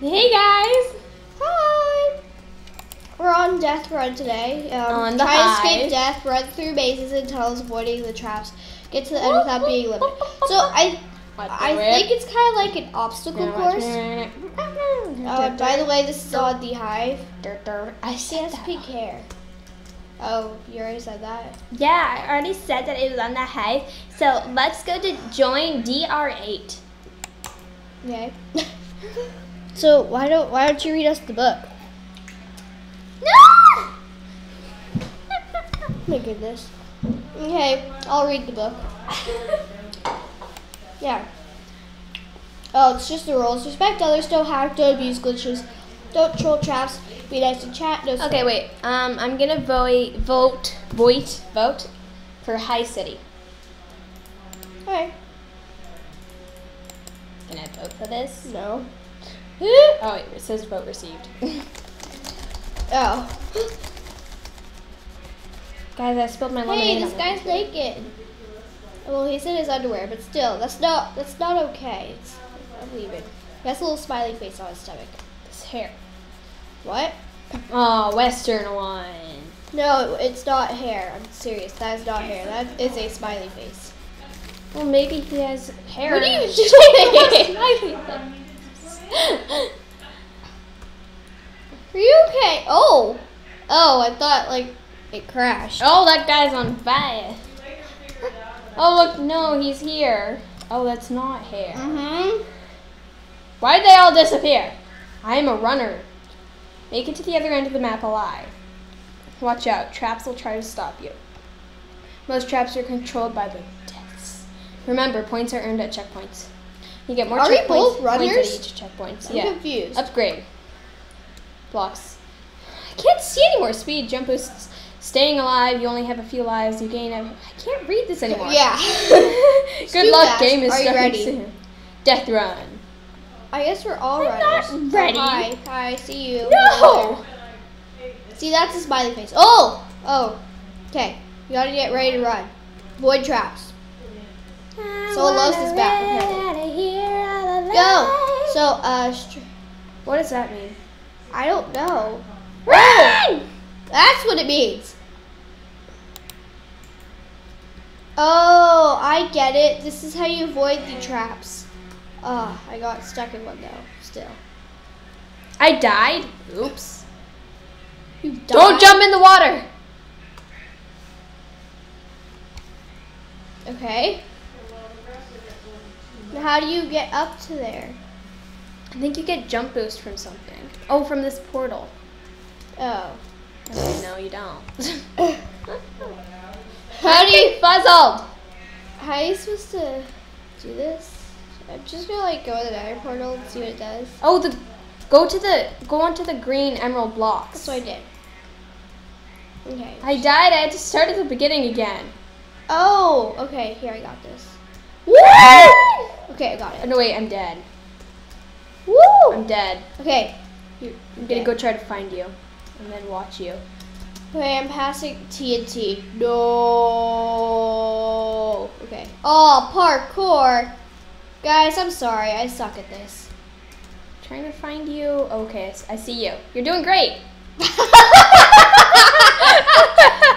Hey guys! Hi! We're on death run today. Um, On the try to escape death, run through mazes and tunnels, avoiding the traps. Get to the end without being limited. So I, I think it's kind of like an obstacle course. Uh, by the way, this is on the hive. I has that. pink hair. Oh, you already said that. Yeah, I already said that it was on the hive. So let's go to join DR8. Okay. So why don't why don't you read us the book? No! My goodness. Okay, I'll read the book. Yeah. Oh, it's just the rules. Respect others, don't hack, don't abuse glitches, don't troll traps, be nice to chat, no Okay, wait. Um, I'm gonna vote, vote, vote, vote for High City. Okay. Can I vote for this? No. Oh, wait, it says vote received. Oh. Guys, I spilled my lemonade. Hey, this guy's naked. Well, he's in his underwear, but still, that's not that's not okay. It's, I'm leaving. He has a little smiley face on his stomach. This hair. What? Oh, Western one. No, it's not hair. I'm serious. That is not hair. That is a smiley face. Well, maybe he has hair. What are you doing? Are you okay? Oh, oh, I thought like it crashed. oh, that guy's on fire. Oh, look, no, he's here. Oh, that's not hair. Mm-hmm. Why did they all disappear? I am a runner. Make it to the other end of the map alive. Watch out, traps will try to stop you. Most traps are controlled by the deaths. Remember, points are earned at checkpoints. You get more Are we both points runners? at each checkpoint. I'm yeah. confused. Upgrade. Blocks. I can't see anymore. Speed, jump boosts. Staying alive, you only have a few lives. You gain a. I can't read this anymore. Yeah. Good luck, that. game is Are you starting ready? soon. Death run. I guess we're all I'm runners. not oh ready. Oh, hi, hi, see you. No! See, that's a smiley face. Oh, oh. Okay, you gotta get ready to run. Void traps. Someone loves this apparently. Go. So, uh, What does that mean? I don't know. Run! That's what it means. Oh, I get it. This is how you avoid the traps. Oh, I got stuck in one though. Still. I died. Oops. You died. Don't jump in the water. Okay. How do you get up to there? I think you get jump boost from something. Oh, from this portal. Oh. Okay, no, you don't. How do you Fuzzled. how are you supposed to do this? I'm just gonna like go to the nether portal and see what it does. Oh, the go to the go onto the green emerald blocks. That's what I did. Okay. I died. I had to start at the beginning again. Oh, okay, here I got this. Woo! Okay, I got Oh, it. no, wait, I'm dead. Woo! I'm dead. Okay. I'm gonna go try to find you, and then watch you. Okay, I'm passing TNT. No. Okay. Oh, parkour. Guys, I'm sorry. I suck at this. Trying to find you. Okay, I see you. You're doing great.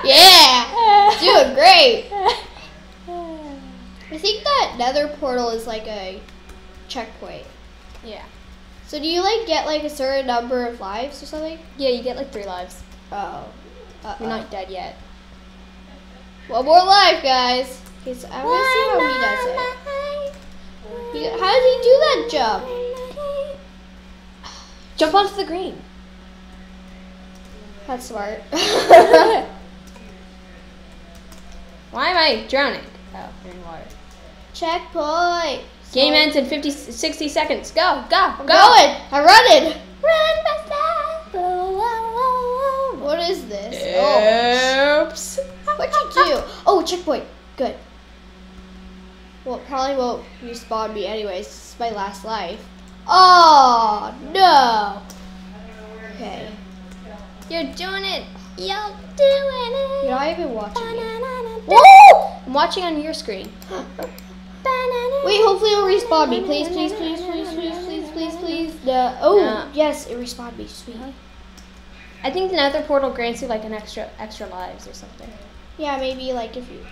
yeah. Doing great. I think that nether portal is like a checkpoint. Yeah. So do you like get like a certain number of lives or something? Yeah, you get like three lives. Oh. Uh-oh. You're not dead yet. One more life, guys. Okay, so I'm gonna see how he does it. He, how did he do that jump? Jump onto the green. That's smart. Why am I drowning? Oh, you're in water. Checkpoint. Game ends in 50, 60 seconds. Go, go, I'm go. going. I'm running. Run faster. What is this? Oh. Oops. What'd you do? Oh, checkpoint. Good. Well, it probably won't respawn me anyways. This is my last life. Oh, no. Okay. You're doing it. You're doing it. You're not even watching. Woo! I'm watching on your screen. Wait, hopefully it'll respawn me. Please, please, please, please, please, please, please, please. The oh yes, it respawned me. Sweet. I think the nether portal grants you like an extra extra lives or something. Yeah, maybe like if you.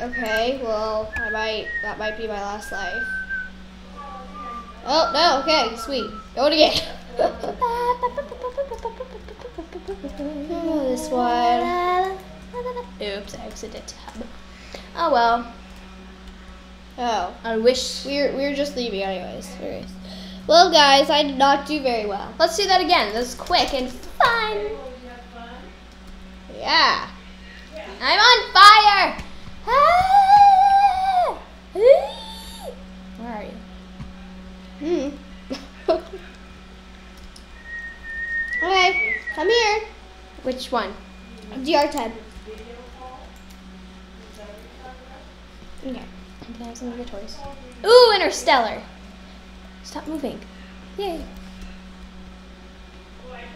Okay, well, I might. That might be my last life. Oh no! Okay, sweet. Go it again. Oh, this one. Oops, I exited tab. Oh well. Oh, I wish. We're, we were just leaving anyways. Anyways. Well, guys, I did not do very well. Let's do that again. That's quick and fun. Yeah. I'm on fire. Ah! Where are you? Hmm. okay, come here. Which one? DR10. Okay. Can have some of your toys? Ooh, interstellar. Stop moving. Yay.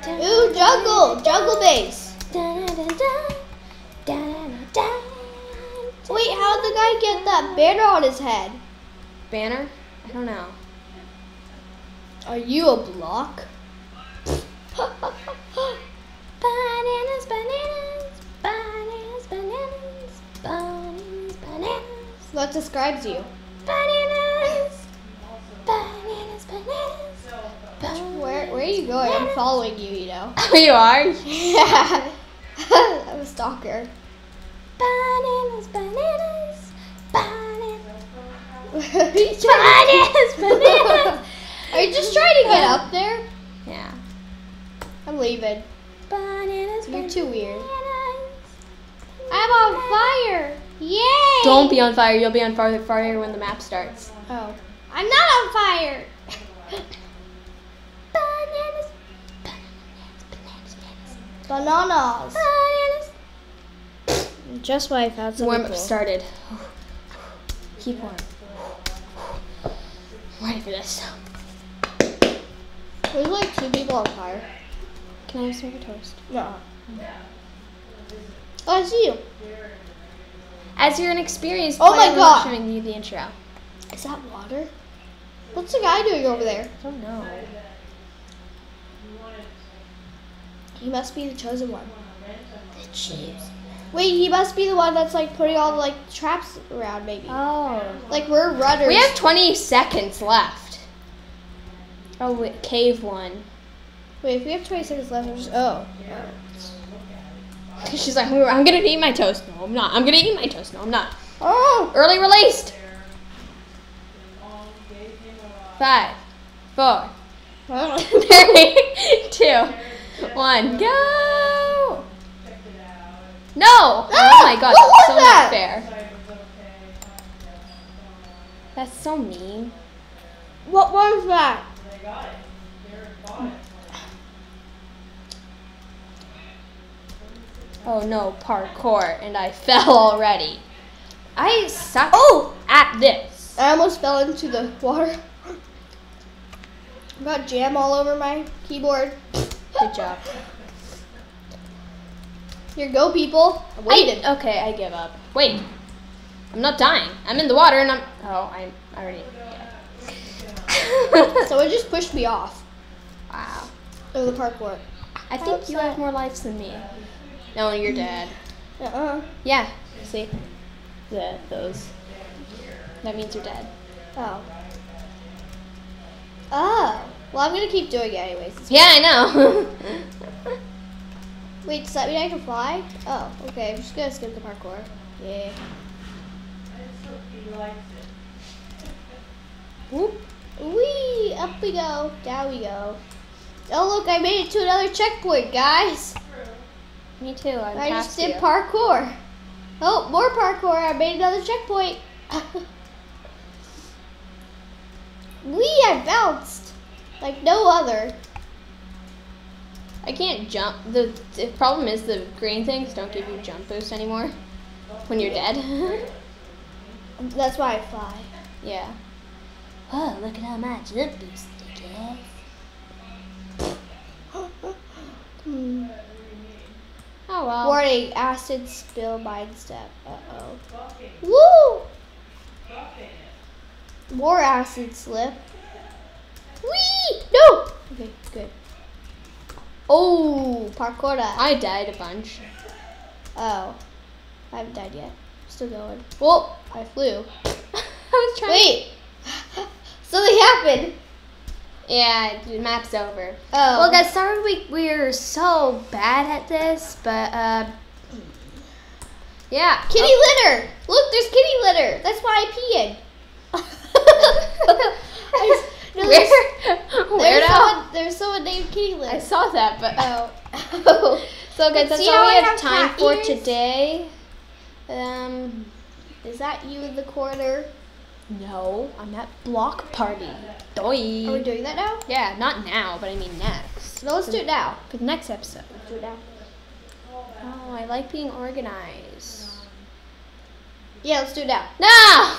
Ooh, jungle, jungle base. Wait, how'd the guy get that banner on his head? Banner? I don't know. Are you a block? What describes you? bananas, bananas, bananas. bananas. Where where are you going? I'm following you, you know. Oh, you are? Yeah. I'm a stalker. Bananas, bananas, bananas, bananas, bananas, bananas. Are you just trying to get up there? Yeah. I'm leaving. Bananas, You're too weird. bananas. I'm on fire! Yay! Don't be on fire. You'll be on fire, fire when the map starts. Oh. I'm not on fire! Bananas, bananas, bananas, bananas, Bananas. Just why I found Warm up started. Keep warm. Ready for this. There's like two people on fire. Can I have some of toast? No. Oh, I see you. As you're an experienced Oh my player, God. I'm showing you the intro. Is that water? What's the guy doing over there? I don't know. He must be the chosen one. The chips. Wait, he must be the one that's like putting all the like traps around, maybe. Oh. Like we're runners. We have 20 seconds left. Oh, wait, cave one. Wait, if we have 20 seconds left, just. Oh. She's like, I'm gonna eat my toast. No, I'm not. I'm gonna eat my toast. No, I'm not. Oh! Early released. Five, four, three, two, one, go! No! Oh my god, what that's so that? unfair. That's so mean. What was that? Oh no, parkour, and I fell already. I suck oh! at this. I almost fell into the water. Got jam all over my keyboard. Good job. Here go, people. I waited. I, okay, I give up. Wait. I'm not dying. I'm in the water and I'm. Oh, I'm already. Yeah. So it just pushed me off wow. of the parkour. I think you have more lives than me. No, your dad. Uh-uh. Yeah. See? The, those. That means you're dead. Oh. Oh. Well, I'm gonna keep doing it anyways. It's- Yeah, I know. Wait, does that mean I can fly? Oh, okay. I'm just gonna skip the parkour. Yeah. Whoop. Wee! Up we go. Down we go. Oh, look, I made it to another checkpoint, guys. Me too. I'm I just did you. parkour. Oh, more parkour. I made another checkpoint. Wee, I bounced. Like no other. I can't jump. The, the problem is the green things don't give you jump boost anymore when you're dead. That's why I fly. yeah. Oh, look at how much jump boost I get. Hmm. Oh. Warning, acid spill mind step. Uh oh. Woo! More acid slip. Wee! No! Okay, good. Oh, parkour. I died a bunch. Oh. I haven't died yet. Still going. Whoa! I flew. I was trying. Wait! Something happened. Yeah, the map's over. Oh. Well, guys, sorry we we're so bad at this, but uh, yeah. Kitty litter! Look, there's kitty litter. That's why I peed. I- no, there's, Where? Where there's, now? someone, there's someone named Kitty litter. I saw that, but Oh. oh. so guys, that's all we have have time for ears? today. Um, Is that you in the corner? no, I'm at block party. Are we Doi. doing that now? Yeah, not now, but I mean next. No, let's do it now. For the next episode. Do it now. Oh, I like being organized. Yeah, let's do it now. No.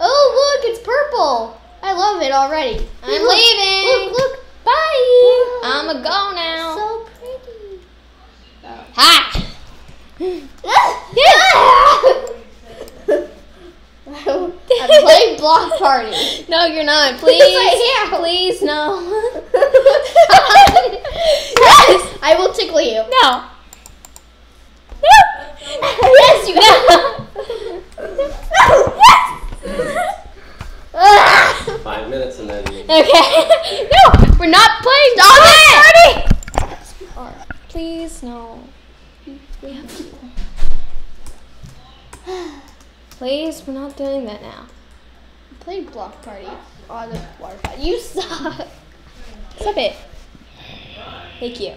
Oh, look, it's purple. I love it already. I'm Look, leaving. Look, look. Bye. Wow. I'ma go now. So pretty. Hi. I'm playing block party. No, you're not. Yes, Please. I am. Please, no. yes, I will tickle you. No. Yes, you Ah! Five minutes and then Okay. No, we're not playing Dog Party. Please, no. We have to. Please, we're not doing that now. Play block party on the water fight. You suck. Stop it. Thank you.